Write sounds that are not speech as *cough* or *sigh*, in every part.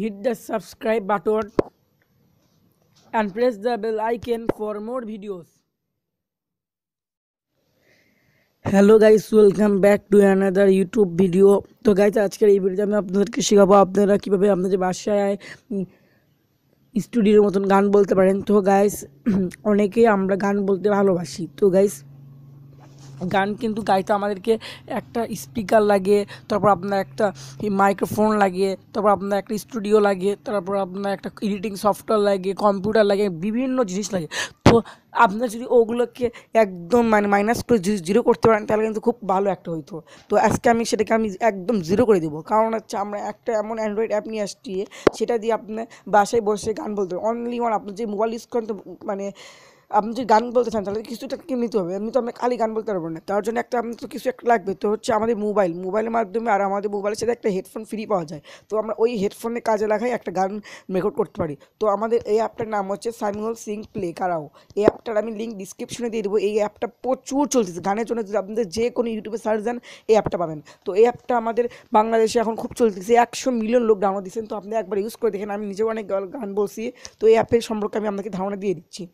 hit the subscribe button and press the bell icon for more videos. Hello guys welcome back to another YouTube video তো guys আজকের এই ভিডিওতে আমি আপনাদেরকে শেখাবো আপনারা কীভাবে আপনাদের বাসায় স্টুডিওর মতন গান বলতে পারেন। তো গাইস *clears throat* অনেকেই আমরা গান বলতে ভালোবাসি। তো গাইস গান কিন্তু গাইতে আমাদেরকে একটা স্পিকার লাগে, তারপর আপনার একটা মাইক্রোফোন লাগে, তারপর আপনার একটা স্টুডিও লাগে, তারপর আপনার একটা এডিটিং সফটওয়্যার লাগে কম্পিউটার লাগে, বিভিন্ন জিনিস লাগে। তো আপনার যদি ওগুলোকে একদম মানে মাইনাস করে জিরো করতে পারেন, তাহলে কিন্তু খুব ভালো একটা হইতো। তো আজকে আমি সেটাকে আমি একদম জিরো করে দেবো। কারণ হচ্ছে আমরা একটা এমন অ্যান্ড্রয়েড অ্যাপ নিয়ে আসছি, সেটা দিয়ে আপনি বাসায় বসে গান বলতে অনলি ওয়ান আপনি যে মোবাইল ইউজ করেন, তো মানে আপনি যদি গান বলতে চান, তাহলে কিছুটা কি নিতে হবে? এমনি তো আমরা খালি গান বলতে পারব না। তার জন্য একটা আপনার তো কিছু একটা লাগবে। তো হচ্ছে আমাদের মোবাইল। মোবাইলের মাধ্যমে আর আমাদের মোবাইলের সাথে একটা হেডফোন ফ্রি পাওয়া যায়। তো আমরা ওই হেডফোনে কাজে লাগাই একটা গান রেকর্ড করতে পারি। তো আমাদের এই অ্যাপটার নাম হচ্ছে সাইমুয়াল সিং প্লে কারাও। এই অ্যাপটার আমি লিঙ্ক ডিসক্রিপশনে দিয়ে দেবো। এই অ্যাপটা প্রচুর চলতেছে। গানের জন্য যদি আপনাদের যে কোনো ইউটিউবে সার্চ দেন, এই অ্যাপটা পাবেন। তো এই অ্যাপটা আমাদের বাংলাদেশে এখন খুব চলতেছে। একশো মিলিয়ন লোক ডাউনলোড দিচ্ছেন তো আপনি একবার ইউজ করে দেখেন। আমি নিজেও অনেক গান বলছি। তো এই অ্যাপের সম্পর্কে আমি আপনাকে ধারণা দিয়ে দিচ্ছি।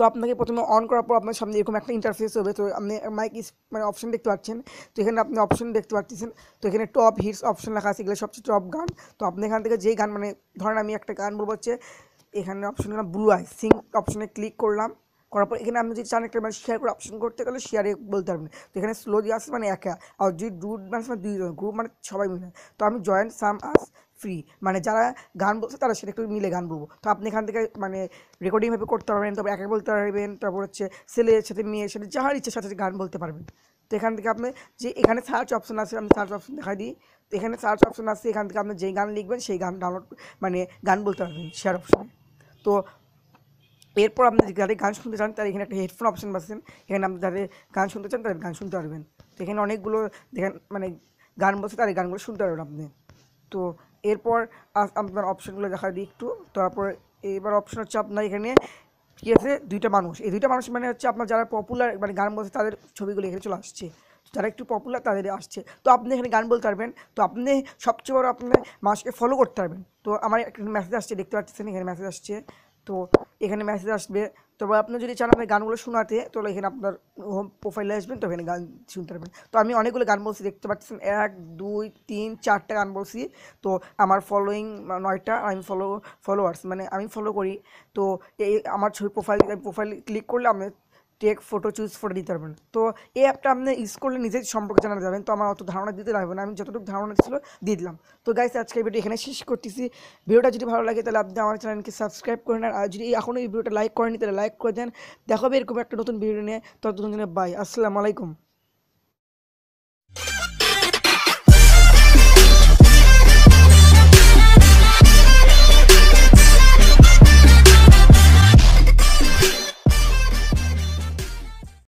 তো আপনাকে প্রথমে অন করার পর আপনার সামনে এরকম একটা ইন্টারফেস হবে। তো আপনি মাইক মানে অপশন দেখতে পাচ্ছেন। তো এখানে আপনি অপশন দেখতে পাচ্ছেন। তো এখানে টপ হিটস অপশন লেখা আছে। এগুলো সবচেয়ে টপ গান। তো আপনি এখান থেকে যেই গান মানে ধরেন আমি একটা গান বলব হচ্ছে, এখানে অপশন দিলাম ব্লু আই সিং অপশনে ক্লিক করলাম। করার পর এখানে আপনি যদি চান একটা মানে শেয়ার করে অপশন করতে গেলে শেয়ারে বলতে পারবেন। তো এখানে স্লো দিয়ে আসছে মানে একা। আর যদি ডুড মানে দুইজন গ্রুপ মানে সবাই মিলে। তো আমি জয়েন্ট সাম আস। ফ্রি মানে যারা গান বলছে তারা সেটা একটু মিলে গান বলব। তো আপনি এখান থেকে মানে রেকর্ডিংভাবে করতে পারবেন তারপর একা বলতে পারবেন, তারপর হচ্ছে ছেলের সাথে, মেয়ের সাথে যার ইচ্ছা সাথে গান বলতে পারবেন। তো এখান থেকে আপনি যে এখানে সার্চ অপশন আছে, আমি সার্চ অপশন দেখাই দিই। তো এখানে সার্চ অপশন আছে, এখান থেকে আপনি যেই গান লিখবেন সেই গান ডাউনলোড মানে গান বলতে পারবেন শেয়ার অপশন তো এরপর আপনি যাদের গান শুনতে চান তার এখানে একটা হেডফোন অপশন পাচ্ছেন। এখানে আপনি যাদের গান শুনতে চান তাদের গান শুনতে পারবেন। তো এখানে অনেকগুলো দেখেন মানে গান বলছে তাদের গানগুলো শুনতে পারবেন আপনি। তো এরপর আপনার অপশানগুলো দেখা দিই একটু। তারপর এবার অপশান হচ্ছে আপনার এখানে কী আছে? দুইটা মানুষ। এই দুইটা মানুষ মানে হচ্ছে আপনার যারা পপুলার মানে গান বলছে, তাদের ছবিগুলো এখানে চলে আসছে। যারা একটু পপুলার তাদের আসছে। তো আপনি এখানে গান বলতে পারবেন। তো আপনি সবচেয়ে বড় আপনি মানুষকে ফলো করতে পারবেন। তো আমার একটা মেসেজ আসছে, দেখতে পাচ্ছেন এখানে মেসেজ আসছে। তো এখানে মেসেজ আসবে। তবে আপনি যদি চান আপনার গানগুলো শোনাতে, তাহলে এখানে আপনার হোম প্রোফাইলে আসবেন, তো এখানে গান শুনতে পারবেন। তো আমি অনেকগুলো গান বলছি, দেখতে পাচ্ছেন, এক, দুই, তিন, চারটা গান বলছি। তো আমার ফলোয়িং নয়টা, আমি ফলো ফলোয়ার্স মানে আমি ফলো করি। তো এই আমার ছবি প্রোফাইল প্রোফাইল ক্লিক করলে আমি টেক ফটো চুজ ফটো দিতে পারবেন। তো এই অ্যাপটা আপনি ইউজ করলে নিজের সম্পর্কে জানা যাবেন। তো আমার অত ধারণা দিতে লাগবে না। আমি যতটুকু ধারণা ছিল দিয়ে দিলাম। তো গাইস আজকে ভিডিও এখানে শেষ করতেছি। ভিডিওটা যদি ভালো লাগে, তাহলে আপনি আমার চ্যানেলকে সাবস্ক্রাইব করে নেন। আর যদি এখনও এই ভিডিওটা লাইক করেনি তাহলে লাইক করে দেন। দেখাবে এরকম একটা নতুন ভিডিও নিয়ে। ততদিন বাই আসসালামু আলাইকুম।